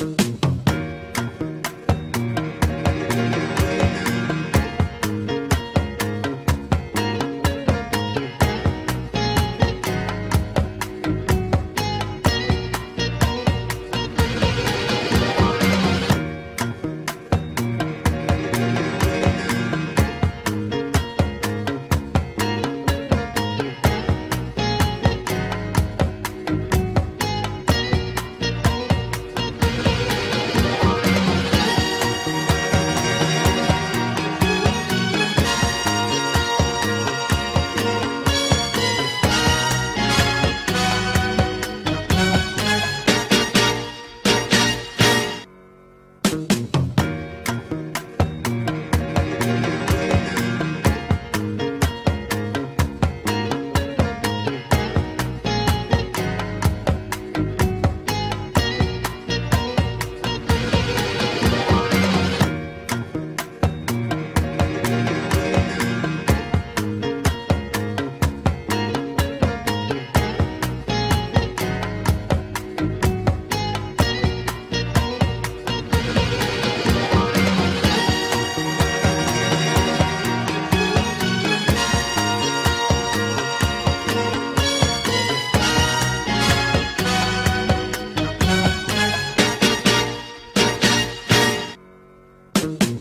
Müzik Müzik Thank you.